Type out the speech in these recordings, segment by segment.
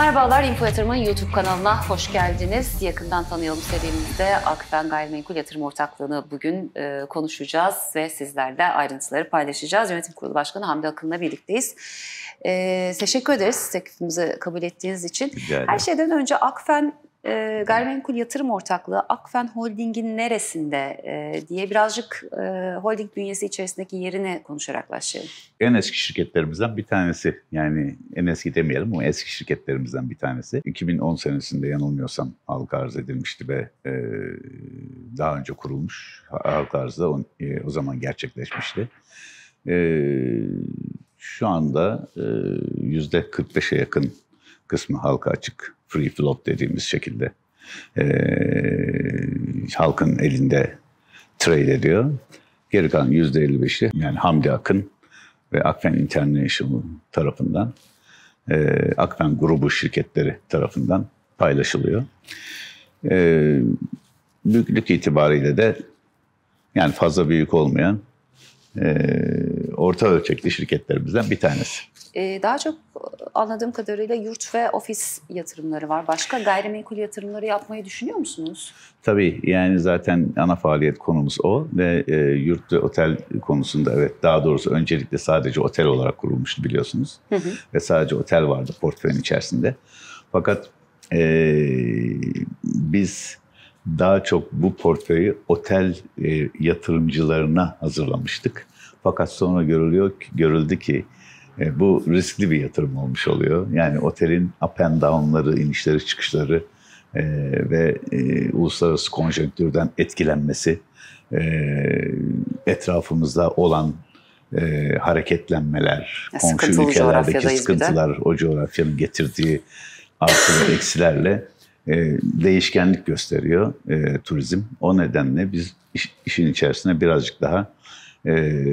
Merhabalar, Info Yatırım'ın YouTube kanalına hoş geldiniz. Yakından tanıyalım serimizde Akfen Gayrimenkul Yatırım Ortaklığı'nı bugün e, konuşacağız ve sizlerle ayrıntıları paylaşacağız. Yönetim Kurulu Başkanı Hamdi Akın'la birlikteyiz. E, teşekkür ederiz teklifimizi kabul ettiğiniz için. Her şeyden önce Akfen e, Gayrimenkul Yatırım Ortaklığı Akfen Holding'in neresinde e, diye birazcık e, holding bünyesi içerisindeki yerini konuşarak başlayalım. En eski şirketlerimizden bir tanesi. Yani en eski demeyelim ama eski şirketlerimizden bir tanesi. 2010 senesinde yanılmıyorsam halka arz edilmişti ve e, daha önce kurulmuş. Halka arzı da o, e, o zaman gerçekleşmişti. E, şu anda e, %45'e yakın kısmı halka açık free float dediğimiz şekilde e, halkın elinde trade ediyor. Geri kalan %55'i yani Hamdi Akın ve Akfen International tarafından e, Akfen grubu şirketleri tarafından paylaşılıyor. E, büyüklük itibariyle de yani fazla büyük olmayan e, orta ölçekli şirketlerimizden bir tanesi. Ee, daha çok anladığım kadarıyla yurt ve ofis yatırımları var. Başka gayrimenkul yatırımları yapmayı düşünüyor musunuz? Tabii yani zaten ana faaliyet konumuz o ve e, yurt ve otel konusunda evet daha doğrusu öncelikle sadece otel olarak kurulmuştu biliyorsunuz. Hı hı. Ve sadece otel vardı portföyün içerisinde. Fakat e, biz daha çok bu portföyü otel e, yatırımcılarına hazırlamıştık. Fakat sonra görülüyor görüldü ki e, bu riskli bir yatırım olmuş oluyor. Yani otelin up and down'ları, inişleri, çıkışları e, ve e, uluslararası konjonktürden etkilenmesi, e, etrafımızda olan e, hareketlenmeler, komşu ülkelerdeki sıkıntılar, o coğrafyanın getirdiği artı ve eksilerle e, değişkenlik gösteriyor e, turizm. O nedenle biz iş, işin içerisine birazcık daha e,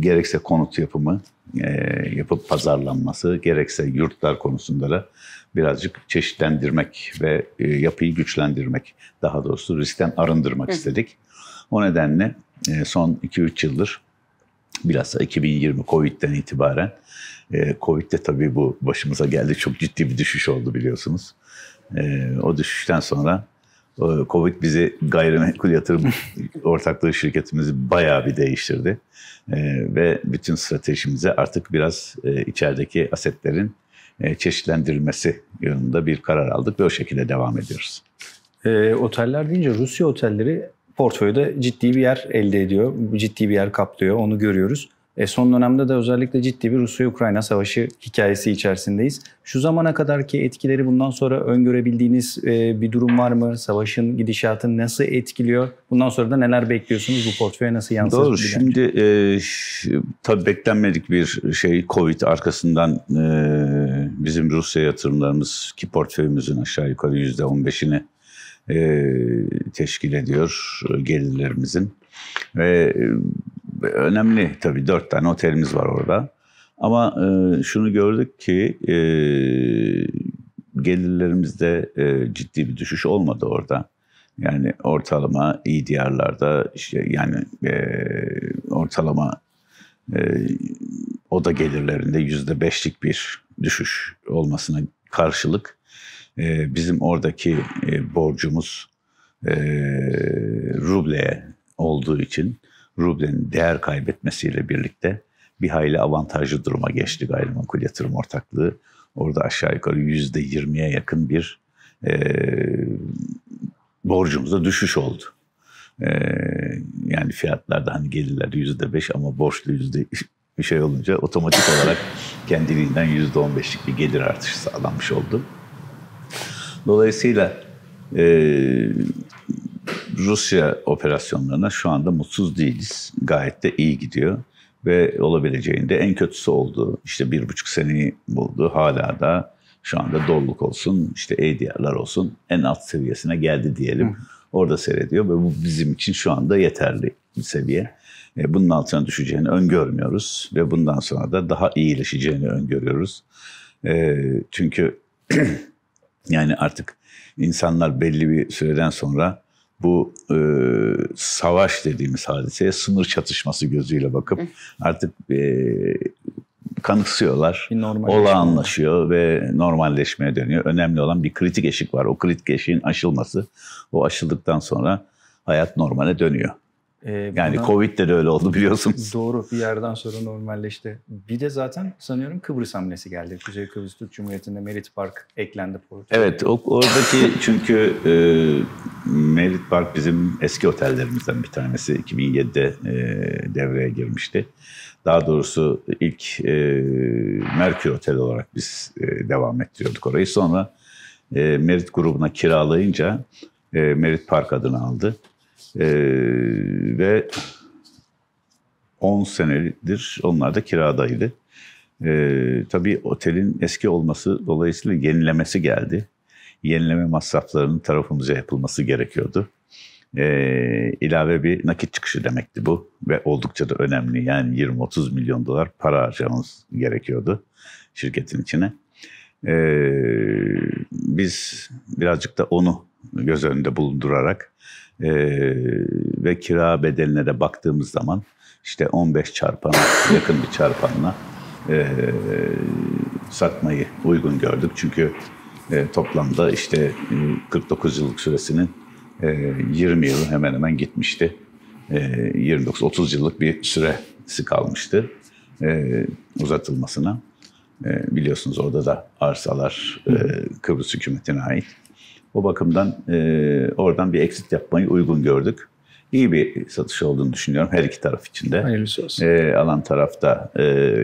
gerekse konut yapımı, e, yapıp pazarlanması, gerekse yurtlar konusunda da birazcık çeşitlendirmek ve e, yapıyı güçlendirmek, daha doğrusu riskten arındırmak Hı. istedik. O nedenle e, son 2-3 yıldır bilhassa 2020 Covid'den itibaren e, Covid'de tabii bu başımıza geldi. Çok ciddi bir düşüş oldu biliyorsunuz. E, o düşüşten sonra Covid bizi gayrimenkul yatırım ortaklığı şirketimizi bayağı bir değiştirdi. E, ve bütün stratejimize artık biraz e, içerideki asetlerin e, çeşitlendirilmesi yönünde bir karar aldık ve o şekilde devam ediyoruz. E, oteller deyince Rusya otelleri portföyde ciddi bir yer elde ediyor, ciddi bir yer kaplıyor, onu görüyoruz. E son dönemde de özellikle ciddi bir Rusya-Ukrayna savaşı hikayesi içerisindeyiz. Şu zamana kadarki etkileri bundan sonra öngörebildiğiniz e, bir durum var mı? Savaşın gidişatını nasıl etkiliyor? Bundan sonra da neler bekliyorsunuz? Bu portföye nasıl yansır? Doğru. Şimdi e, tabii beklenmedik bir şey Covid arkasından e, bizim Rusya yatırımlarımız ki portföyümüzün aşağı yukarı %15'ini e, teşkil ediyor gelirlerimizin. Ve önemli tabii dört tane otelimiz var orada. Ama e, şunu gördük ki e, gelirlerimizde e, ciddi bir düşüş olmadı orada. Yani ortalama iyi diyarlarda işte yani e, ortalama e, oda gelirlerinde yüzde beşlik bir düşüş olmasına karşılık e, bizim oradaki e, borcumuz e, rubleye olduğu için rublenin değer kaybetmesiyle birlikte bir hayli avantajlı duruma geçti gayrimenkul yatırım ortaklığı. Orada aşağı yukarı yüzde yirmiye yakın bir e, borcumuzda düşüş oldu. E, yani fiyatlarda hani gelirler yüzde beş ama borçlu yüzde bir şey olunca otomatik olarak kendiliğinden yüzde on beşlik bir gelir artışı sağlanmış oldu. Dolayısıyla e, Rusya operasyonlarına şu anda mutsuz değiliz. Gayet de iyi gidiyor ve olabileceğinde en kötüsü oldu. İşte bir buçuk seneyi buldu. Hala da şu anda doluluk olsun, işte ADR'lar olsun en alt seviyesine geldi diyelim. Hı. Orada seyrediyor ve bu bizim için şu anda yeterli bir seviye. E, bunun altına düşeceğini öngörmüyoruz ve bundan sonra da daha iyileşeceğini öngörüyoruz. E, çünkü yani artık insanlar belli bir süreden sonra bu e, savaş dediğimiz hadiseye sınır çatışması gözüyle bakıp artık e, kanıksıyorlar. Olağanlaşıyor ve normalleşmeye dönüyor. Önemli olan bir kritik eşik var. O kritik eşiğin aşılması. O aşıldıktan sonra hayat normale dönüyor. Ee, yani buna, Covid'de de öyle oldu biliyorsunuz. Doğru bir yerden sonra normalleşti. Bir de zaten sanıyorum Kıbrıs hamlesi geldi. Kuzey Kıbrıs Türk Cumhuriyeti'nde Merit Park eklendi. Portföy'e. Evet o, oradaki çünkü e, Merit Park bizim eski otellerimizden bir tanesi. 2007'de e, devreye girmişti. Daha doğrusu ilk e, Merkür Otel olarak biz e, devam ettiriyorduk orayı. Sonra e, Merit grubuna kiralayınca e, Merit Park adını aldı. E, ve 10 senedir onlar da kiradaydı. E, tabii otelin eski olması dolayısıyla yenilemesi geldi. Yenileme masraflarının tarafımıza yapılması gerekiyordu. E, ilave bir nakit çıkışı demekti bu ve oldukça da önemli. Yani 20-30 milyon dolar para harcamamız gerekiyordu şirketin içine. E, biz birazcık da onu göz önünde bulundurarak e, ve kira bedeline de baktığımız zaman işte 15 çarpan yakın bir çarpanla e, satmayı uygun gördük. Çünkü e, toplamda işte 49 yıllık süresinin e, 20 yılı hemen hemen gitmişti. E, 29-30 yıllık bir süresi kalmıştı e, uzatılmasına. E, biliyorsunuz orada da arsalar e, Kıbrıs hükümetine ait. O bakımdan e, oradan bir exit yapmayı uygun gördük. İyi bir satış olduğunu düşünüyorum her iki taraf için de. Hayırlısı olsun. E, alan tarafta e,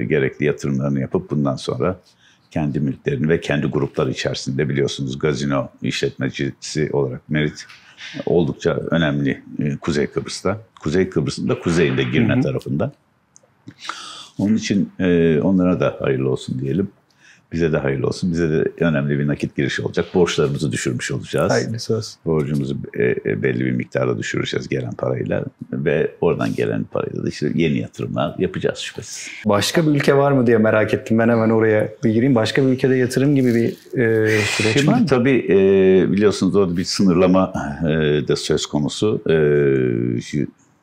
gerekli yatırımlarını yapıp bundan sonra kendi mülklerini ve kendi grupları içerisinde biliyorsunuz gazino işletmecisi olarak Merit oldukça önemli e, Kuzey Kıbrıs'ta. Kuzey Kıbrıs'ın da kuzeyinde Girne hı hı. tarafında. Onun için e, onlara da hayırlı olsun diyelim. Bize de hayırlı olsun. Bize de önemli bir nakit girişi olacak. Borçlarımızı düşürmüş olacağız. Hayırlısı olsun. Borcumuzu e, e, belli bir miktarda düşüreceğiz gelen parayla. Ve oradan gelen parayla da işte yeni yatırımlar yapacağız şüphesiz. Başka bir ülke var mı diye merak ettim. Ben hemen oraya bir gireyim. Başka bir ülkede yatırım gibi bir e, süreç Şimdi, var mı? Tabii e, biliyorsunuz orada bir sınırlama e, da söz konusu. E,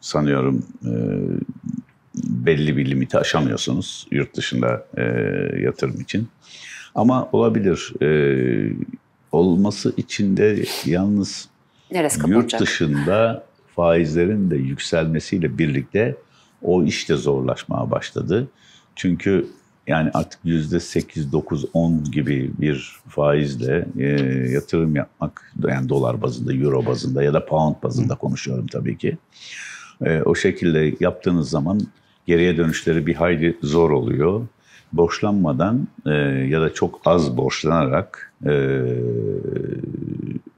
sanıyorum e, belli bir limiti aşamıyorsunuz yurt dışında e, yatırım için. Ama olabilir. E, olması için de yalnız Neresi yurt dışında faizlerin de yükselmesiyle birlikte o iş de zorlaşmaya başladı. Çünkü yani artık yüzde 8, 9, 10 gibi bir faizle e, yatırım yapmak, yani dolar bazında, euro bazında ya da pound bazında konuşuyorum tabii ki. E, o şekilde yaptığınız zaman geriye dönüşleri bir hayli zor oluyor. Borçlanmadan e, ya da çok az borçlanarak e,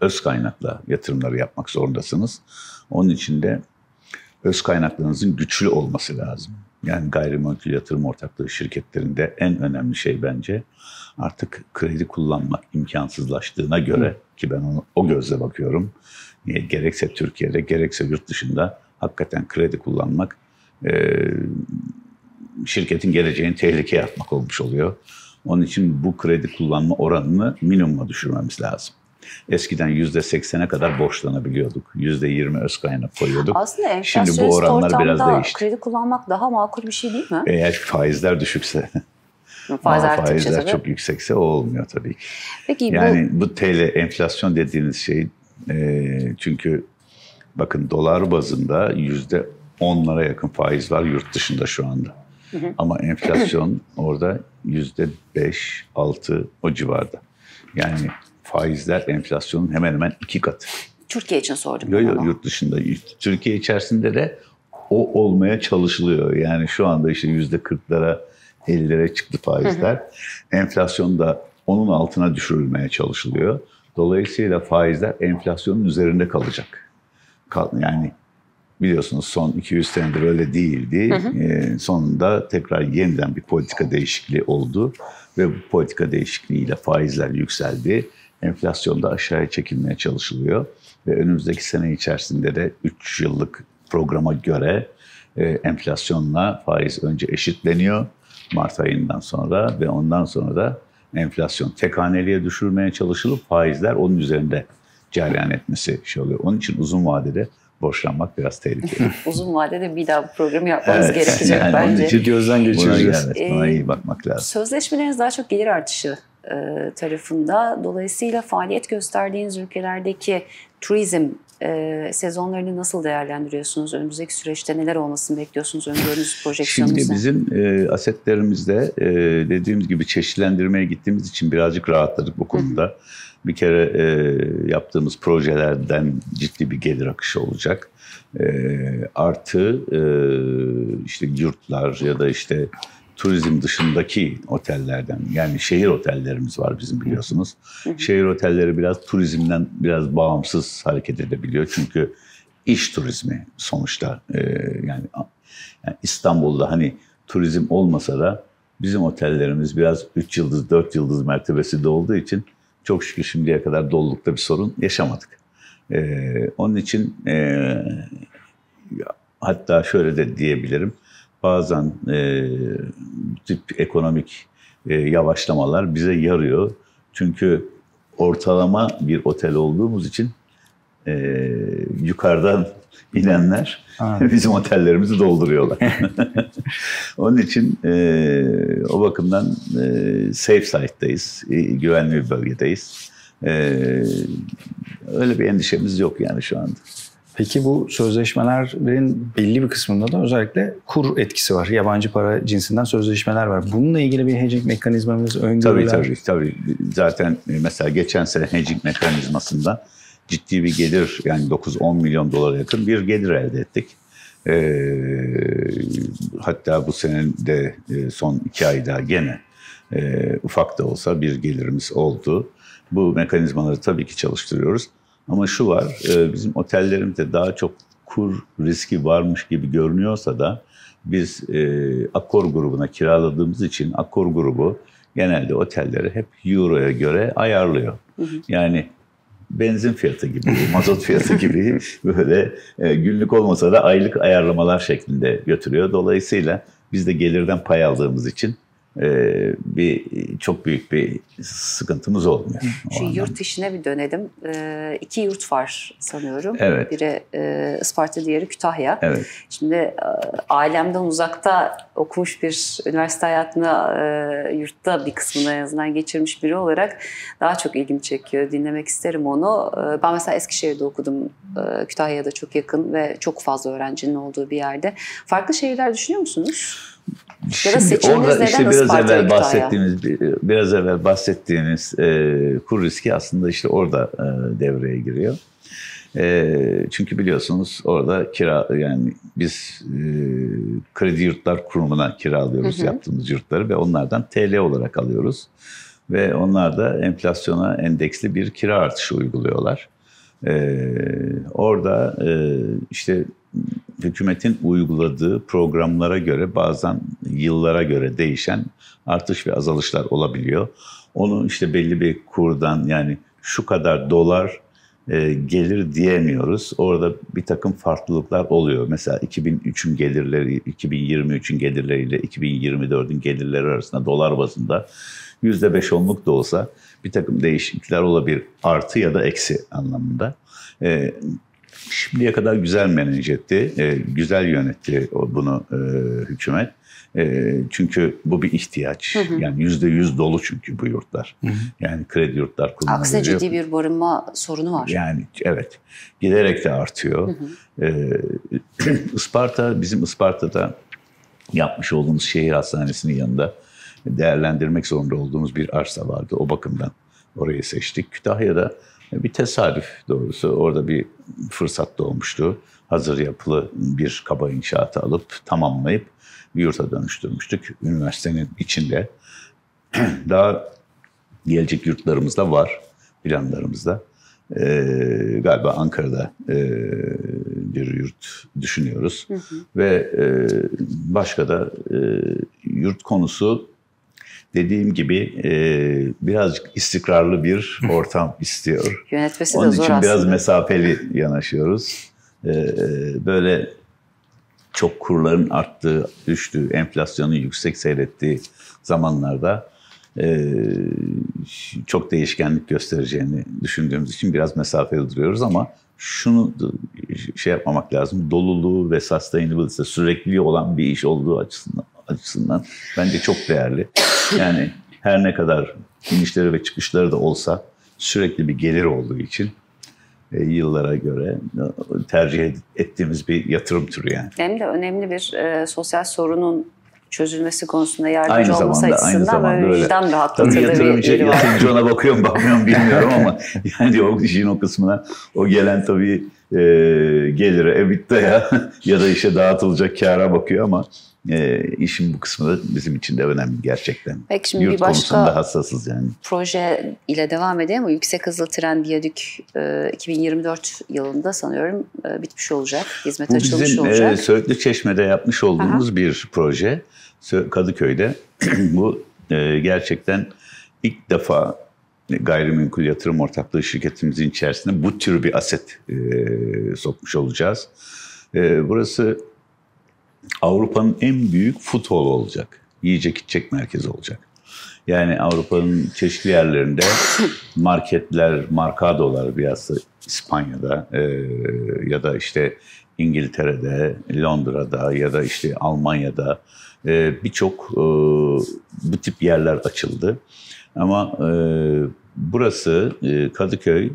öz kaynakla yatırımları yapmak zorundasınız. Onun için de öz kaynaklarınızın güçlü olması lazım. Yani gayrimenkul yatırım ortaklığı şirketlerinde en önemli şey bence artık kredi kullanmak imkansızlaştığına göre ki ben onu o gözle bakıyorum. Gerekse Türkiye'de gerekse yurt dışında hakikaten kredi kullanmak e, şirketin geleceğini tehlikeye atmak olmuş oluyor. Onun için bu kredi kullanma oranını minimuma düşürmemiz lazım. Eskiden yüzde seksene kadar borçlanabiliyorduk. Yüzde yirmi öz kaynak koyuyorduk. Aslında enflasyonist Şimdi bu oranlar biraz değişti. kredi kullanmak daha makul bir şey değil mi? Eğer faizler düşükse. Faiz Ama faizler çok yüksekse o olmuyor tabii ki. Peki yani bu, bu TL enflasyon dediğiniz şey e, çünkü bakın dolar bazında yüzde onlara yakın faiz var yurt dışında şu anda. Hı hı. Ama enflasyon orada yüzde beş, altı o civarda. Yani faizler enflasyonun hemen hemen iki katı. Türkiye için sordum. Yok yok yurt dışında. Türkiye içerisinde de o olmaya çalışılıyor. Yani şu anda işte yüzde kırklara, ellilere çıktı faizler. Hı hı. Enflasyon da onun altına düşürülmeye çalışılıyor. Dolayısıyla faizler enflasyonun üzerinde kalacak. Yani biliyorsunuz son 200 senedir öyle değildi. Hı hı. E, sonunda tekrar yeniden bir politika değişikliği oldu ve bu politika değişikliğiyle faizler yükseldi. Enflasyon da aşağıya çekilmeye çalışılıyor ve önümüzdeki sene içerisinde de 3 yıllık programa göre e, enflasyonla faiz önce eşitleniyor Mart ayından sonra ve ondan sonra da enflasyon tek haneliğe düşürmeye çalışılıp faizler onun üzerinde cereyan etmesi şey oluyor. Onun için uzun vadede borçlanmak biraz tehlikeli. Uzun vadede bir daha bu programı yapmamız evet, gerekecek yani bence. Onun gözden geçireceğiz. Buna, evet, buna iyi bakmak lazım. Sözleşmeleriniz daha çok gelir artışı e, tarafında. Dolayısıyla faaliyet gösterdiğiniz ülkelerdeki turizm e, sezonlarını nasıl değerlendiriyorsunuz? Önümüzdeki süreçte neler olmasını bekliyorsunuz? Öngörünüz, projeksiyonunuzda? Şimdi bizim e, asetlerimizde e, dediğimiz gibi çeşitlendirmeye gittiğimiz için birazcık rahatladık bu konuda. Hı hı. Bir kere e, yaptığımız projelerden ciddi bir gelir akışı olacak. E, artı e, işte yurtlar ya da işte turizm dışındaki otellerden yani şehir otellerimiz var bizim biliyorsunuz. Şehir otelleri biraz turizmden biraz bağımsız hareket edebiliyor. Çünkü iş turizmi sonuçta e, yani, yani İstanbul'da hani turizm olmasa da bizim otellerimiz biraz 3 yıldız 4 yıldız mertebesinde olduğu için çok şükür şimdiye kadar dolulukta bir sorun yaşamadık. E, onun için e, hatta şöyle de diyebilirim bazen e, tip ekonomik e, yavaşlamalar bize yarıyor. Çünkü ortalama bir otel olduğumuz için e, yukarıdan inenler bizim otellerimizi dolduruyorlar. Onun için e, o bakımdan e, safe site'dayız, e, güvenli bir bölgedeyiz. E, öyle bir endişemiz yok yani şu anda. Peki bu sözleşmelerin belli bir kısmında da özellikle kur etkisi var. Yabancı para cinsinden sözleşmeler var. Bununla ilgili bir hedging mekanizmamız, öngörüler... Tabii tabii. tabii. Zaten mesela geçen sene hedging mekanizmasında ciddi bir gelir yani 9-10 milyon dolara yakın bir gelir elde ettik. Ee, hatta bu senenin de e, son iki ayda gene e, ufak da olsa bir gelirimiz oldu. Bu mekanizmaları tabii ki çalıştırıyoruz. Ama şu var, e, bizim otellerimizde daha çok kur riski varmış gibi görünüyorsa da biz e, Akkor grubuna kiraladığımız için Akkor grubu genelde otelleri hep Euro'ya göre ayarlıyor. Yani benzin fiyatı gibi, mazot fiyatı gibi böyle e, günlük olmasa da aylık ayarlamalar şeklinde götürüyor. Dolayısıyla biz de gelirden pay aldığımız için ee, bir çok büyük bir sıkıntımız olmuyor. Şu yurt işine bir dönelim. Ee, iki yurt var sanıyorum. Evet. Biri e, Isparta, diğeri Kütahya. Evet. Şimdi e, ailemden uzakta okumuş bir üniversite hayatını e, yurtta bir kısmını en azından geçirmiş biri olarak daha çok ilgimi çekiyor. Dinlemek isterim onu. E, ben mesela Eskişehir'de okudum. E, Kütahya'da çok yakın ve çok fazla öğrencinin olduğu bir yerde. Farklı şehirler düşünüyor musunuz? Ya da Şimdi orada işte biraz evvel bahsettiğimiz biraz evvel bahsettiğimiz e, kur riski aslında işte orada e, devreye giriyor. E, çünkü biliyorsunuz orada kira yani biz e, kredi yurtlar kurumuna kiralıyoruz hı hı. yaptığımız yurtları ve onlardan TL olarak alıyoruz. Ve onlar da enflasyona endeksli bir kira artışı uyguluyorlar. E, orada e, işte hükümetin uyguladığı programlara göre bazen yıllara göre değişen artış ve azalışlar olabiliyor. Onu işte belli bir kurdan yani şu kadar dolar e, gelir diyemiyoruz. Orada bir takım farklılıklar oluyor. Mesela 2003'ün gelirleri, 2023'ün gelirleriyle 2024'ün gelirleri arasında dolar bazında %5-10'luk da olsa bir takım değişiklikler olabilir. Artı ya da eksi anlamında. E, Şimdiye kadar güzel manage etti, e, güzel yönetti bunu e, hükümet. E, çünkü bu bir ihtiyaç. Hı hı. Yani yüzde yüz dolu çünkü bu yurtlar. Hı hı. Yani kredi yurtlar kullanılıyor. Aksine ciddi bir barınma sorunu var. Yani evet. Giderek de artıyor. Hı hı. E, Isparta, bizim Isparta'da yapmış olduğumuz şehir hastanesinin yanında değerlendirmek zorunda olduğumuz bir arsa vardı. O bakımdan orayı seçtik. Kütahya'da bir tesadüf doğrusu orada bir fırsat doğmuştu. Hazır yapılı bir kaba inşaatı alıp tamamlayıp bir yurta dönüştürmüştük üniversitenin içinde. Daha gelecek yurtlarımız da var planlarımızda. Ee, galiba Ankara'da e, bir yurt düşünüyoruz. Hı hı. Ve e, başka da e, yurt konusu dediğim gibi e, birazcık istikrarlı bir ortam istiyor. Yönetmesi Onun de zor için aslında. biraz mesafeli yanaşıyoruz. E, böyle çok kurların arttığı, düştüğü, enflasyonun yüksek seyrettiği zamanlarda e, çok değişkenlik göstereceğini düşündüğümüz için biraz mesafeli duruyoruz ama şunu şey yapmamak lazım. Doluluğu ve sustainability, sürekliliği olan bir iş olduğu açısından, açısından bence çok değerli. Yani her ne kadar inişleri ve çıkışları da olsa sürekli bir gelir olduğu için e, yıllara göre tercih ettiğimiz bir yatırım türü yani. Hem de önemli bir e, sosyal sorunun çözülmesi konusunda yardımcı aynı olması zamanda, açısından aynı zamanda böyle vicdan rahatlatır Tabii yatırımcı, yatırımcı ona bakıyorum bakmıyorum bilmiyorum ama yani o işin o kısmına o gelen tabii e, gelire, EBITDA'ya ya da işe dağıtılacak kâra bakıyor ama e, işin bu kısmı bizim için de önemli gerçekten. Peki şimdi Yurt bir başka konusunda hassasız yani. proje ile devam edelim yüksek hızlı tren biyadük e, 2024 yılında sanıyorum e, bitmiş olacak, hizmet açılmış bizim, olacak. E, Söğütlü Çeşme'de yapmış olduğumuz Aha. bir proje. Kadıköy'de. bu e, gerçekten ilk defa gayrimenkul yatırım ortaklığı şirketimizin içerisinde bu tür bir aset e, sokmuş olacağız. E, burası Avrupa'nın en büyük futbol olacak. Yiyecek içecek merkezi olacak. Yani Avrupa'nın çeşitli yerlerinde marketler, markadolar biraz İspanya'da e, ya da işte İngiltere'de, Londra'da ya da işte Almanya'da e, birçok e, bu tip yerler açıldı. Ama e, burası e, Kadıköy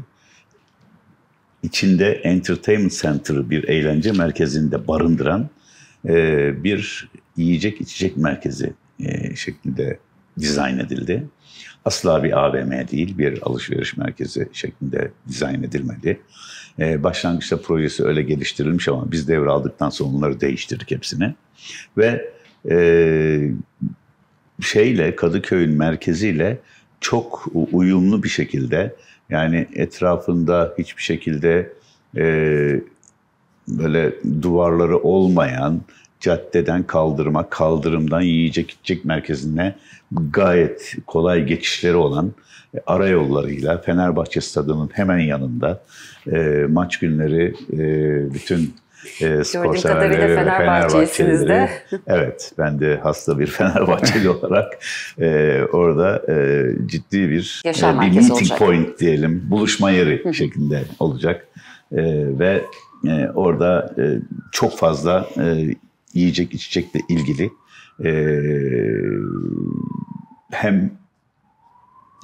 içinde entertainment center bir eğlence merkezinde barındıran bir yiyecek içecek merkezi e, şeklinde dizayn edildi. Asla bir AVM değil, bir alışveriş merkezi şeklinde dizayn edilmedi. Ee, başlangıçta projesi öyle geliştirilmiş ama biz devraldıktan sonra onları değiştirdik hepsini. Ve e, şeyle Kadıköy'ün merkeziyle çok uyumlu bir şekilde yani etrafında hiçbir şekilde e, böyle duvarları olmayan caddeden kaldırıma, kaldırımdan yiyecek içecek merkezine gayet kolay geçişleri olan e, ara yollarıyla Fenerbahçe Stadı'nın hemen yanında e, maç günleri e, bütün e, spor severleri ve Fenerbahçelileri. evet, ben de hasta bir Fenerbahçeli olarak e, orada e, ciddi bir, e, bir meeting olacak. point diyelim, buluşma yeri şeklinde olacak. E, ve e, orada e, çok fazla e, yiyecek içecekle ilgili. E, hem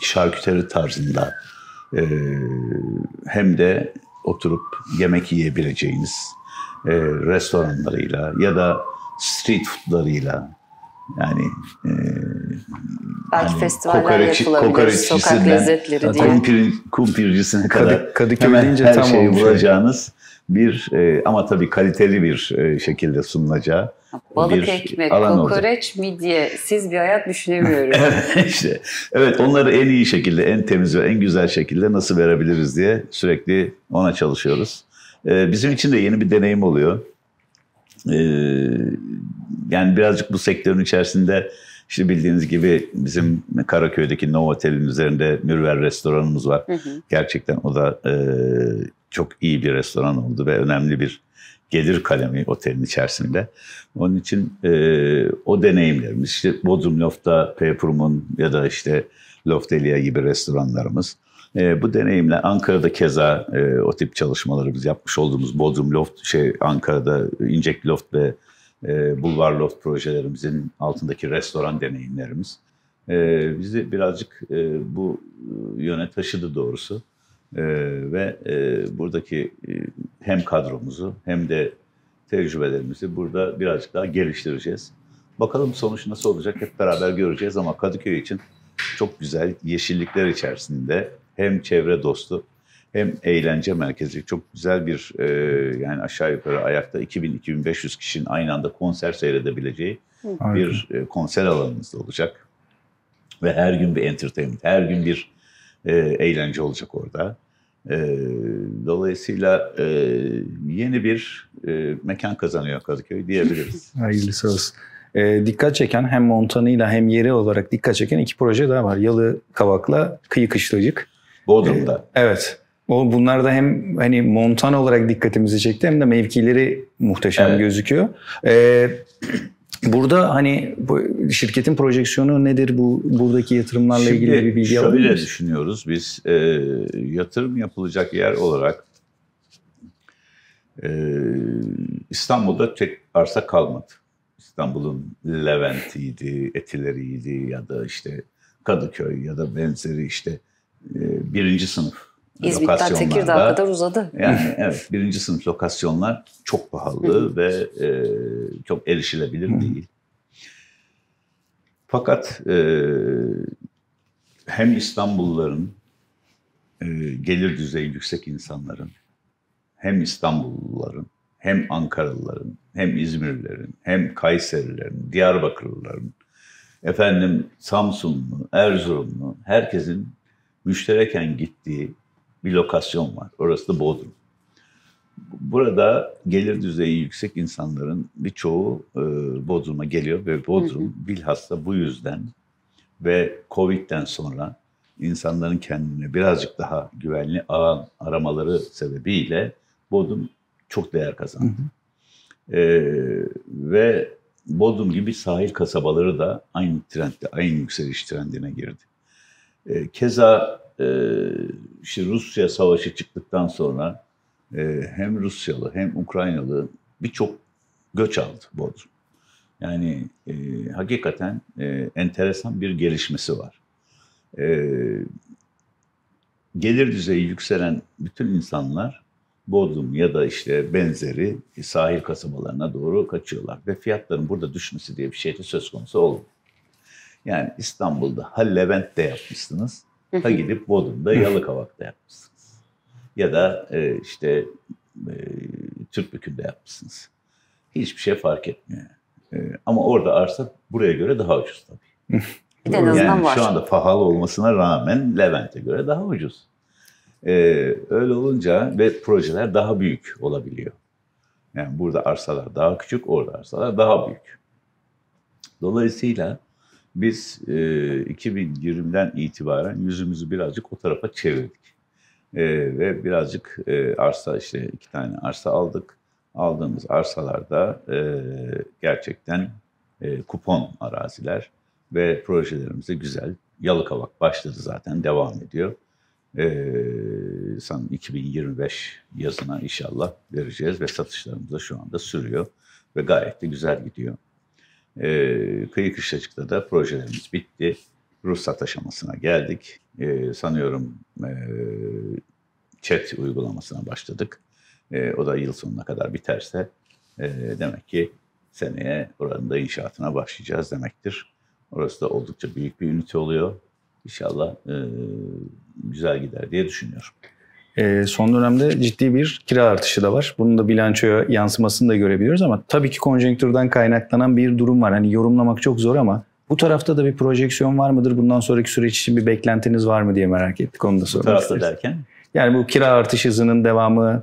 şarküteri tarzında e, hem de oturup yemek yiyebileceğiniz e, restoranlarıyla ya da street foodlarıyla yani e, Belki hani festivaller kokoreçi, yapılabilir, sokak lezzetleri diye. Kumpir, kumpircisine kadar Kadıköy hemen her tam şeyi bulacağınız bir e, ama tabii kaliteli bir e, şekilde sunulacağı Balık bir ekmek, alan kokoreç, olacak. midye. Siz bir hayat düşünemiyorum. evet, işte, evet onları en iyi şekilde, en temiz ve en güzel şekilde nasıl verebiliriz diye sürekli ona çalışıyoruz. Ee, bizim için de yeni bir deneyim oluyor. Ee, yani birazcık bu sektörün içerisinde işte bildiğiniz gibi bizim Karaköy'deki Nova Otel'in üzerinde Mürver restoranımız var. Hı hı. Gerçekten o da e, çok iyi bir restoran oldu ve önemli bir gelir kalemi otelin içerisinde. Onun için e, o deneyimlerimiz işte Bodrum Loft'ta Peppermoon ya da işte Loftelia gibi restoranlarımız. E, bu deneyimle Ankara'da keza e, o tip çalışmaları biz yapmış olduğumuz Bodrum Loft, şey Ankara'da İncek Loft ve e, Bulvar Loft projelerimizin altındaki restoran deneyimlerimiz. E, bizi birazcık e, bu yöne taşıdı doğrusu. E, ve e, buradaki e, hem kadromuzu hem de tecrübelerimizi burada birazcık daha geliştireceğiz. Bakalım sonuç nasıl olacak hep beraber göreceğiz ama Kadıköy için çok güzel yeşillikler içerisinde hem çevre dostu hem eğlence merkezi çok güzel bir e, yani aşağı yukarı ayakta 2000-2500 kişinin aynı anda konser seyredebileceği Harika. bir e, konser alanımız olacak. Ve her gün bir entertainment, her gün bir e, eğlence olacak orada. E, dolayısıyla e, yeni bir e, mekan kazanıyor Kadıköy diyebiliriz. Hayırlısı olsun. E, dikkat çeken hem montanıyla hem yeri olarak dikkat çeken iki proje daha var. Yalı Kavak'la Kıyı Kışlacık. Bodrum'da. E, evet. O bunlar da hem hani montan olarak dikkatimizi çekti hem de mevkileri muhteşem evet. gözüküyor. Ee, burada hani bu şirketin projeksiyonu nedir? Bu buradaki yatırımlarla Şimdi ilgili bir bilgi alabilir Şöyle düşünüyoruz biz. E, yatırım yapılacak yer olarak Ee, İstanbul'da tek arsa kalmadı. İstanbul'un Levent'iydi, Etileriydi ya da işte Kadıköy ya da benzeri işte e, birinci sınıf İzmit'ten Tekirdağ kadar uzadı. Yani evet birinci sınıf lokasyonlar çok pahalı ve e, çok erişilebilir değil. Fakat e, hem İstanbulluların e, gelir düzeyi yüksek insanların hem İstanbulluların hem Ankaralıların hem İzmirlilerin hem Kayserilerin, Diyarbakırlıların efendim Samsunlu, Erzurumlu herkesin müştereken gittiği bir lokasyon var. Orası da Bodrum. Burada gelir düzeyi yüksek insanların birçoğu e, Bodrum'a geliyor ve Bodrum hı hı. bilhassa bu yüzden ve Covid'den sonra insanların kendine birazcık daha güvenli alan aramaları sebebiyle Bodrum çok değer kazandı. Hı hı. Ee, ve Bodrum gibi sahil kasabaları da aynı trendde, aynı yükseliş trendine girdi. Ee, keza e, işte Rusya savaşı çıktıktan sonra e, hem Rusyalı hem Ukraynalı birçok göç aldı Bodrum. Yani e, hakikaten e, enteresan bir gelişmesi var. E, gelir düzeyi yükselen bütün insanlar Bodrum ya da işte benzeri sahil kasabalarına doğru kaçıyorlar. Ve fiyatların burada düşmesi diye bir şey de söz konusu olmuyor. Yani İstanbul'da ha Levent'te yapmışsınız, ha gidip Bodrum'da Yalıkavak'ta yapmışsınız. Ya da e, işte e, Türkbükü'nde yapmışsınız. Hiçbir şey fark etmiyor. E, ama orada arsa buraya göre daha ucuz tabii. Bir de en azından yani var. şu anda pahalı olmasına rağmen Levent'e göre daha ucuz. Ee, öyle olunca ve projeler daha büyük olabiliyor. Yani burada arsalar daha küçük, orada arsalar daha büyük. Dolayısıyla biz e, 2020'den itibaren yüzümüzü birazcık o tarafa çevirdik. E, ve birazcık e, arsa işte iki tane arsa aldık. Aldığımız arsalarda e, gerçekten e, kupon araziler ve projelerimize güzel. Yalıkavak başladı zaten devam ediyor. Ee, san 2025 yazına inşallah vereceğiz ve satışlarımız da şu anda sürüyor ve gayet de güzel gidiyor. Ee, Kıyı Kışlacık'ta da projelerimiz bitti. Ruhsat aşamasına geldik. Ee, sanıyorum e, chat uygulamasına başladık. E, o da yıl sonuna kadar biterse e, demek ki seneye oranın da inşaatına başlayacağız demektir. Orası da oldukça büyük bir ünite oluyor. İnşallah e, güzel gider diye düşünüyorum. E, son dönemde ciddi bir kira artışı da var. Bunun da bilançoya yansımasını da görebiliyoruz ama tabii ki konjonktürden kaynaklanan bir durum var. Hani yorumlamak çok zor ama bu tarafta da bir projeksiyon var mıdır? Bundan sonraki süreç için bir beklentiniz var mı diye merak ettik. Onu da sormak Bu tarafta derken? Yani bu kira artış hızının devamı,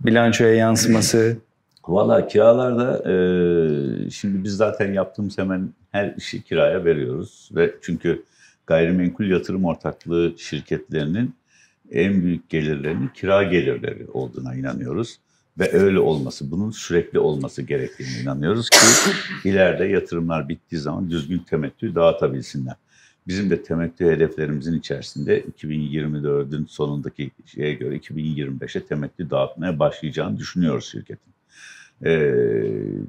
bilançoya yansıması. Valla kiralarda e, şimdi biz zaten yaptığımız hemen her işi kiraya veriyoruz ve çünkü gayrimenkul yatırım ortaklığı şirketlerinin en büyük gelirlerinin kira gelirleri olduğuna inanıyoruz. Ve öyle olması, bunun sürekli olması gerektiğine inanıyoruz ki ileride yatırımlar bittiği zaman düzgün temettü dağıtabilsinler. Bizim de temettü hedeflerimizin içerisinde 2024'ün sonundaki şeye göre 2025'e temettü dağıtmaya başlayacağını düşünüyoruz şirketin. E,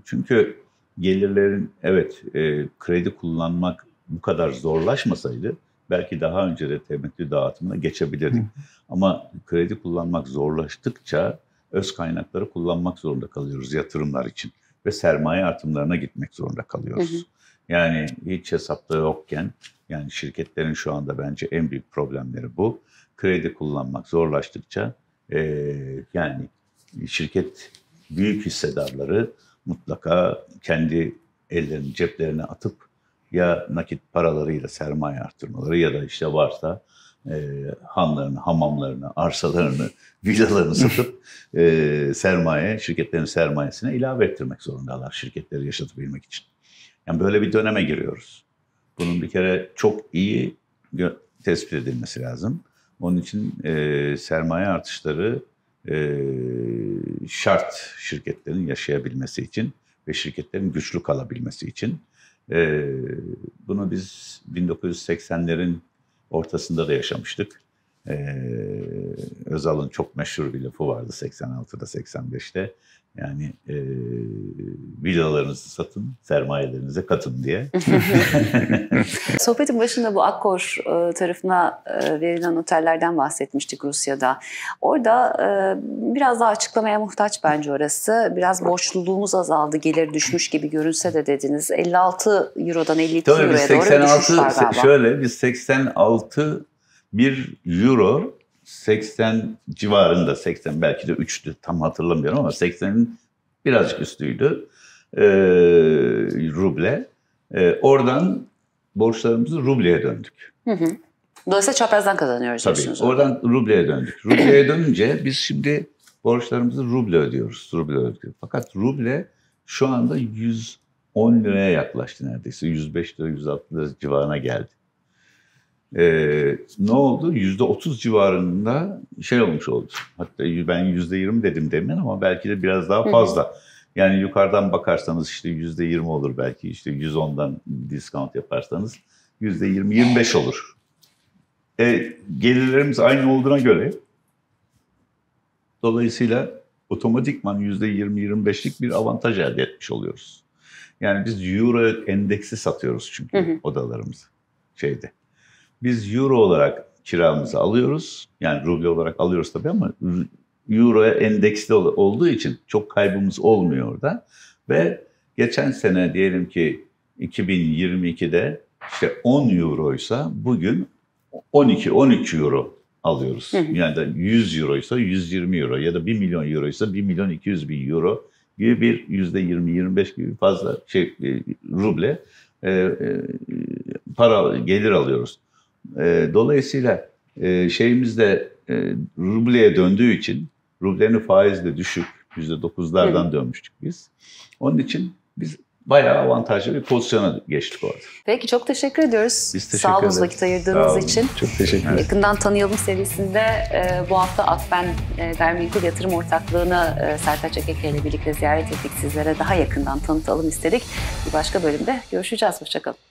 çünkü gelirlerin evet e, kredi kullanmak bu kadar zorlaşmasaydı belki daha önce de temettü dağıtımına geçebilirdik. Hı. Ama kredi kullanmak zorlaştıkça öz kaynakları kullanmak zorunda kalıyoruz yatırımlar için ve sermaye artımlarına gitmek zorunda kalıyoruz. Hı hı. Yani hiç hesapta yokken yani şirketlerin şu anda bence en büyük problemleri bu. Kredi kullanmak zorlaştıkça e, yani şirket büyük hissedarları mutlaka kendi ellerini ceplerine atıp ya nakit paralarıyla sermaye arttırmaları ya da işte varsa e, hanlarını, hamamlarını, arsalarını, villalarını satıp e, sermaye, şirketlerin sermayesine ilave ettirmek zorundalar şirketleri yaşatabilmek için. Yani böyle bir döneme giriyoruz. Bunun bir kere çok iyi tespit edilmesi lazım. Onun için e, sermaye artışları e, şart şirketlerin yaşayabilmesi için ve şirketlerin güçlü kalabilmesi için. E, bunu biz 1980'lerin ortasında da yaşamıştık. Ee, Özal'ın çok meşhur bir lafı vardı 86'da 85'te. Yani e, villalarınızı satın, sermayelerinize katın diye. Sohbetin başında bu Akkor e, tarafına e, verilen otellerden bahsetmiştik Rusya'da. Orada e, biraz daha açıklamaya muhtaç bence orası. Biraz borçluluğumuz azaldı, gelir düşmüş gibi görünse de dediniz. 56 Euro'dan 52 Tabii Euro'ya biz 86, doğru düşüşler galiba. Şöyle biz 86 bir euro 80 civarında 80 belki de 3'tü tam hatırlamıyorum ama 80'in birazcık üstüydü e, ruble. E, oradan borçlarımızı rubleye döndük. Hı hı. Dolayısıyla çaprazdan kazanıyoruz Tabii oradan rubleye döndük. Rubleye dönünce biz şimdi borçlarımızı ruble ödüyoruz. Ruble ödüyoruz. Fakat ruble şu anda 110 liraya yaklaştı neredeyse. 105 lira, 106 lira civarına geldi. Ee, ne oldu? %30 civarında şey olmuş oldu. Hatta ben %20 dedim demin ama belki de biraz daha fazla. Yani yukarıdan bakarsanız işte %20 olur belki işte 110'dan discount yaparsanız %20-25 olur. E, gelirlerimiz aynı olduğuna göre dolayısıyla otomatikman %20-25'lik bir avantaj elde etmiş oluyoruz. Yani biz Euro endeksi satıyoruz çünkü Hı hı. odalarımızı şeyde. Biz Euro olarak kiramızı alıyoruz. Yani ruble olarak alıyoruz tabii ama Euro'ya endeksli ol- olduğu için çok kaybımız olmuyor orada. Ve geçen sene diyelim ki 2022'de işte 10 euroysa bugün 12-13 euro alıyoruz. Hı hı. Yani da 100 euroysa 120 euro ya da 1 milyon euroysa 1 milyon 200 bin euro gibi bir %20-25 gibi fazla şey e, ruble e, e, para gelir alıyoruz. E, dolayısıyla e, şeyimiz de e, rubleye döndüğü için rublenin faizi de düşük. %9'lardan dönmüştük biz. Onun için biz bayağı avantajlı bir pozisyona geçtik orada. Peki çok teşekkür ediyoruz. Biz teşekkür Sağ olun vakit ayırdığınız olun. için. Çok teşekkür ederim. Yakından Tanıyalım serisinde e, bu hafta Akben e, Gayrimenkul Yatırım Ortaklığı'nı e, Sertaç Ekeke ile birlikte ziyaret ettik. Sizlere daha yakından tanıtalım istedik. Bir başka bölümde görüşeceğiz. Hoşçakalın.